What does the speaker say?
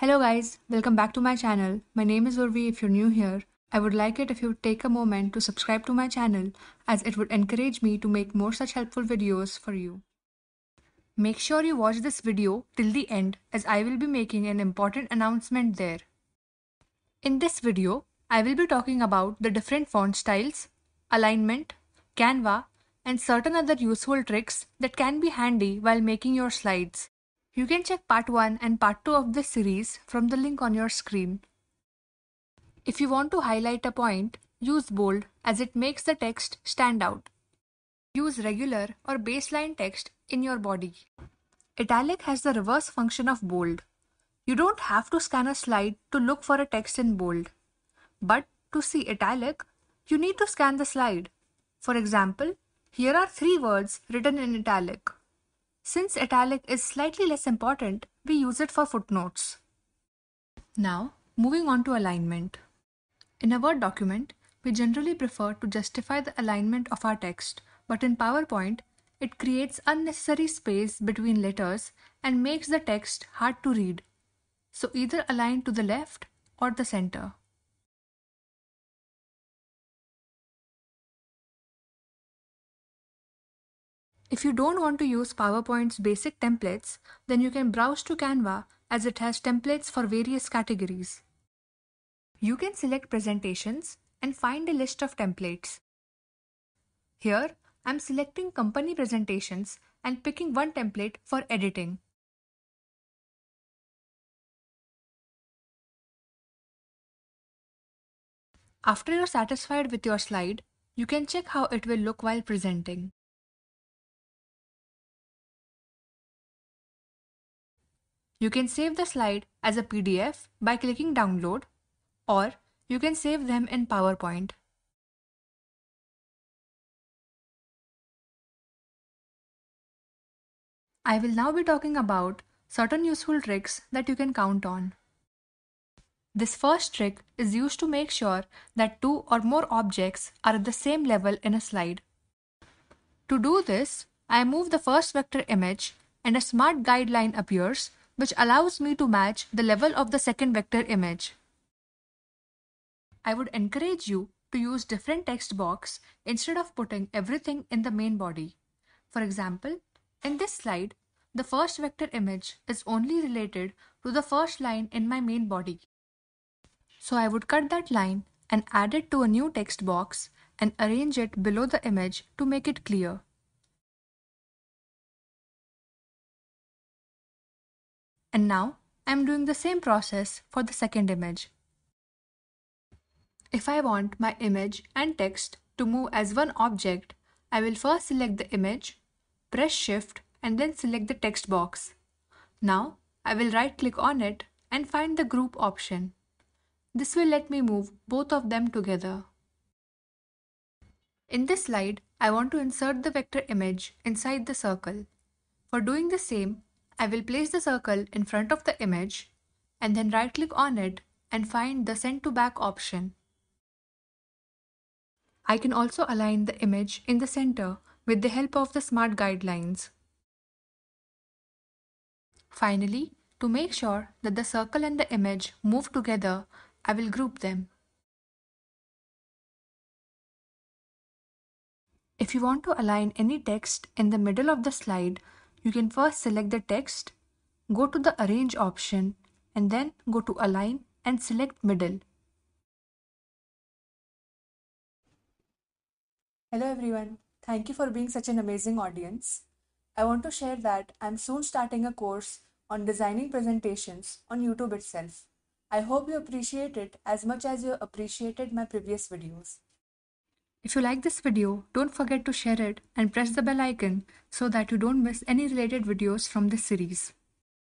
Hello guys, welcome back to my channel. My name is Urvi if you're new here. I would like it if you would take a moment to subscribe to my channel as it would encourage me to make more such helpful videos for you. Make sure you watch this video till the end as I will be making an important announcement there. In this video, I will be talking about the different font styles, alignment, Canva, and certain other useful tricks that can be handy while making your slides. You can check part 1 and part 2 of this series from the link on your screen. If you want to highlight a point, use bold as it makes the text stand out. Use regular or baseline text in your body. Italic has the reverse function of bold. You don't have to scan a slide to look for a text in bold. But to see italic, you need to scan the slide. For example, here are three words written in italic. Since italic is slightly less important, we use it for footnotes. Now, moving on to alignment. In a Word document, we generally prefer to justify the alignment of our text, but in PowerPoint, it creates unnecessary space between letters and makes the text hard to read. So either align to the left or the center. If you don't want to use PowerPoint's basic templates, then you can browse to Canva as it has templates for various categories. You can select presentations and find a list of templates. Here, I'm selecting company presentations and picking one template for editing. After you're satisfied with your slide, you can check how it will look while presenting. You can save the slide as a PDF by clicking download or you can save them in PowerPoint. I will now be talking about certain useful tricks that you can count on. This first trick is used to make sure that two or more objects are at the same level in a slide. To do this, I move the first vector image and a smart guideline appears which allows me to match the level of the second vector image. I would encourage you to use different text box instead of putting everything in the main body. For example, in this slide, the first vector image is only related to the first line in my main body. So I would cut that line and add it to a new text box and arrange it below the image to make it clear. And now I'm doing the same process for the second image. If I want my image and text to move as one object, I will first select the image, press shift and then select the text box. Now I will right click on it and find the group option. This will let me move both of them together. In this slide, I want to insert the vector image inside the circle. For doing the same, I will place the circle in front of the image and then right click on it and find the send to back option. I can also align the image in the center with the help of the smart guidelines. Finally, to make sure that the circle and the image move together, I will group them. If you want to align any text in the middle of the slide, you can first select the text, go to the Arrange option, and then go to Align and select Middle. Hello everyone, thank you for being such an amazing audience. I want to share that I'm soon starting a course on designing presentations on YouTube itself. I hope you appreciate it as much as you appreciated my previous videos. If you like this video, don't forget to share it and press the bell icon so that you don't miss any related videos from this series.